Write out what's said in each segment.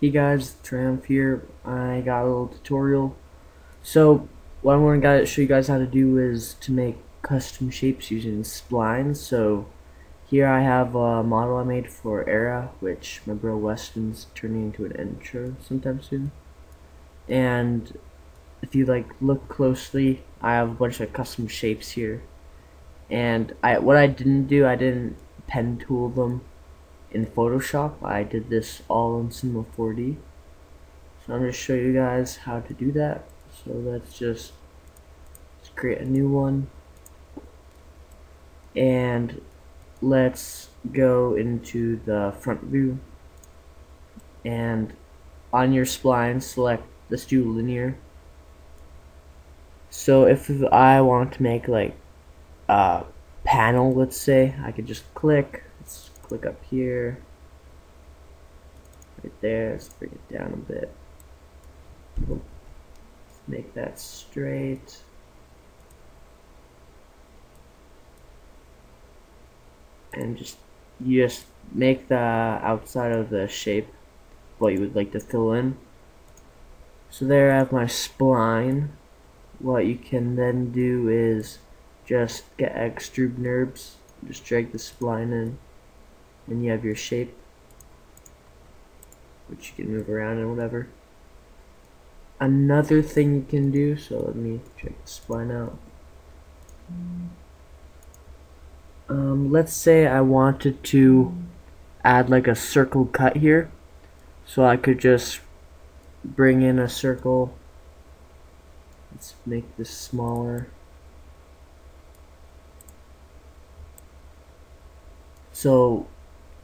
Hey guys, Triumph here. I got a little tutorial. So, what I'm going to show you guys how to do is to make custom shapes using splines. So, here I have a model I made for Era, which my bro Weston's turning into an intro sometime soon. And if you like look closely, I have a bunch of custom shapes here. And I what I didn't do, I didn't pen tool them in Photoshop. I did this all in Cinema 4D. So I'm going to show you guys how to do that. So let's just, let's create a new one. And let's go into the front view. And on your spline, select, let's do linear. So if I want to make like a panel, let's say, I could just click click up here, right there, let's bring it down a bit. Let's make that straight. And just, you just make the outside of the shape what you would like to fill in. So there I have my spline. What you can then do is just get extrude NURBS, just drag the spline in and you have your shape which you can move around and whatever. Another thing you can do so let me check the spline out. Um, let's say I wanted to add like a circle cut here. So I could just bring in a circle. Let's make this smaller. So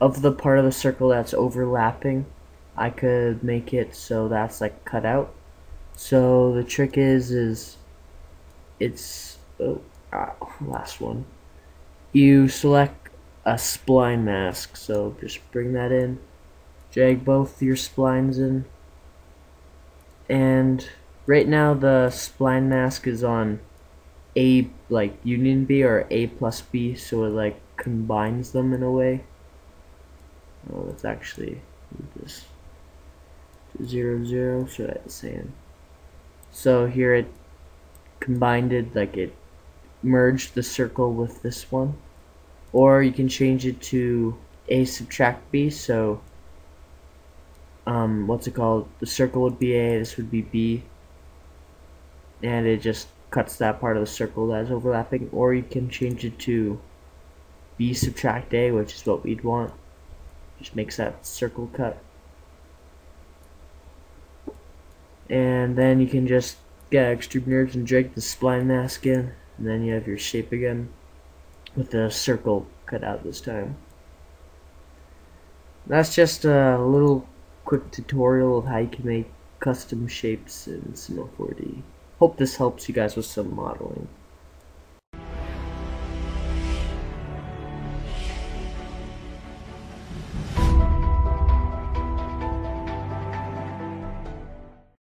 of the part of the circle that's overlapping, I could make it so that's like cut out. So the trick is, is it's, oh, ah, last one. You select a spline mask, so just bring that in, drag both your splines in, and right now the spline mask is on A, like union B or A plus B, so it like combines them in a way. Well, let's actually move this to 0, 0, so that's saying. So here it combined it, like it merged the circle with this one. Or you can change it to A subtract B, so um, what's it called? The circle would be A, this would be B, and it just cuts that part of the circle that's overlapping. Or you can change it to B subtract A, which is what we'd want. Just makes that circle cut. And then you can just get extrude NURBS and drag the spline mask in. And then you have your shape again with the circle cut out this time. That's just a little quick tutorial of how you can make custom shapes in Cinema 4D. Hope this helps you guys with some modeling.